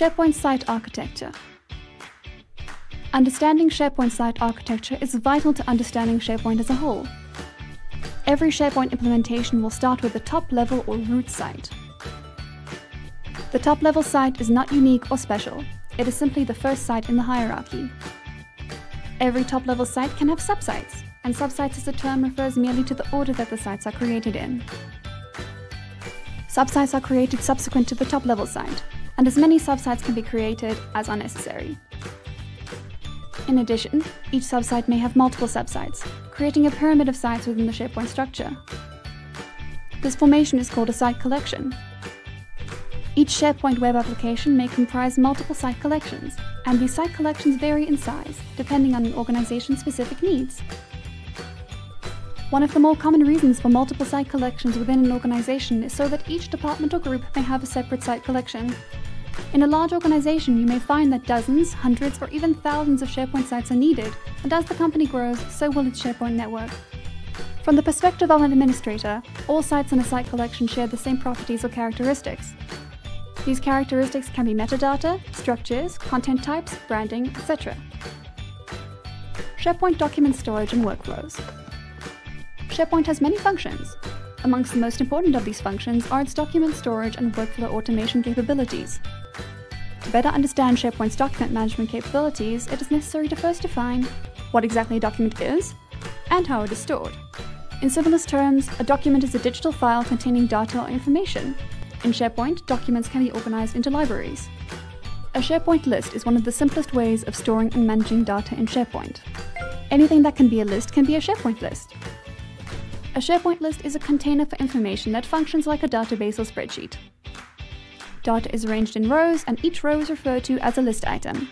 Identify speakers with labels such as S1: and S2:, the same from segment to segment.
S1: SharePoint Site Architecture Understanding SharePoint site architecture is vital to understanding SharePoint as a whole. Every SharePoint implementation will start with the top-level or root site. The top-level site is not unique or special. It is simply the first site in the hierarchy. Every top-level site can have subsites, and subsites as a term refers merely to the order that the sites are created in. Subsites are created subsequent to the top-level site, and as many subsites can be created as are necessary. In addition, each subsite may have multiple subsites, creating a pyramid of sites within the SharePoint structure. This formation is called a site collection. Each SharePoint web application may comprise multiple site collections, and these site collections vary in size, depending on an organization's specific needs. One of the more common reasons for multiple site collections within an organization is so that each department or group may have a separate site collection, in a large organization, you may find that dozens, hundreds, or even thousands of SharePoint sites are needed, and as the company grows, so will its SharePoint network. From the perspective of an administrator, all sites in a site collection share the same properties or characteristics. These characteristics can be metadata, structures, content types, branding, etc. SharePoint document storage and workflows. SharePoint has many functions. Amongst the most important of these functions are its document storage and workflow automation capabilities. To better understand SharePoint's document management capabilities, it is necessary to first define what exactly a document is and how it is stored. In simplest terms, a document is a digital file containing data or information. In SharePoint, documents can be organized into libraries. A SharePoint list is one of the simplest ways of storing and managing data in SharePoint. Anything that can be a list can be a SharePoint list. A SharePoint list is a container for information that functions like a database or spreadsheet. Data is arranged in rows, and each row is referred to as a list item.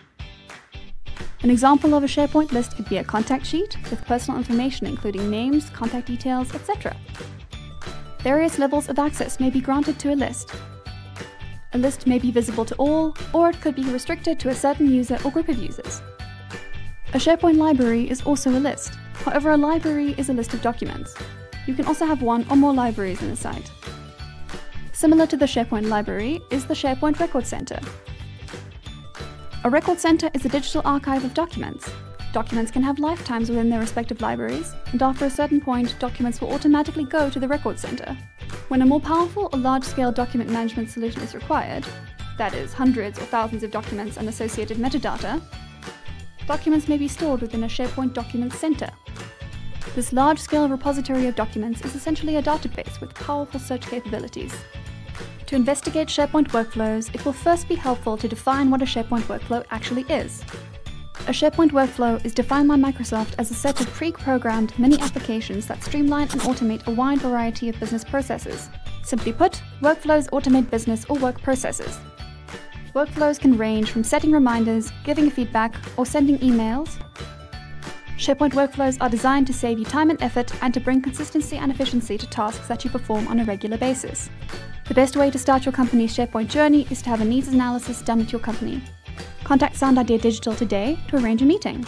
S1: An example of a SharePoint list could be a contact sheet with personal information including names, contact details, etc. Various levels of access may be granted to a list. A list may be visible to all, or it could be restricted to a certain user or group of users. A SharePoint library is also a list. However, a library is a list of documents. You can also have one or more libraries in a site. Similar to the SharePoint library is the SharePoint Record Center. A record center is a digital archive of documents. Documents can have lifetimes within their respective libraries, and after a certain point, documents will automatically go to the record center. When a more powerful or large-scale document management solution is required, that is, hundreds or thousands of documents and associated metadata, documents may be stored within a SharePoint Document Center, this large-scale repository of documents is essentially a database with powerful search capabilities. To investigate SharePoint workflows, it will first be helpful to define what a SharePoint workflow actually is. A SharePoint workflow is defined by Microsoft as a set of pre-programmed mini applications that streamline and automate a wide variety of business processes. Simply put, workflows automate business or work processes. Workflows can range from setting reminders, giving feedback, or sending emails, SharePoint workflows are designed to save you time and effort and to bring consistency and efficiency to tasks that you perform on a regular basis. The best way to start your company's SharePoint journey is to have a needs analysis done at your company. Contact Sound Idea Digital today to arrange a meeting.